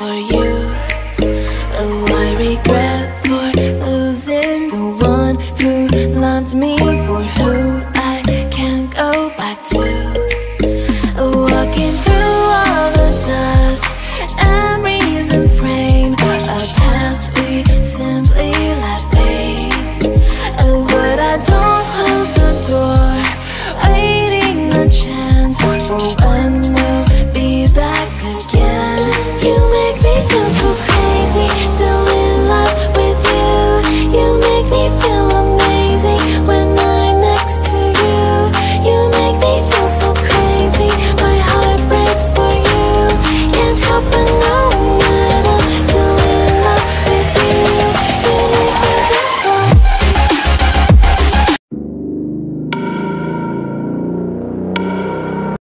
for you. Oh, I regret for losing the one.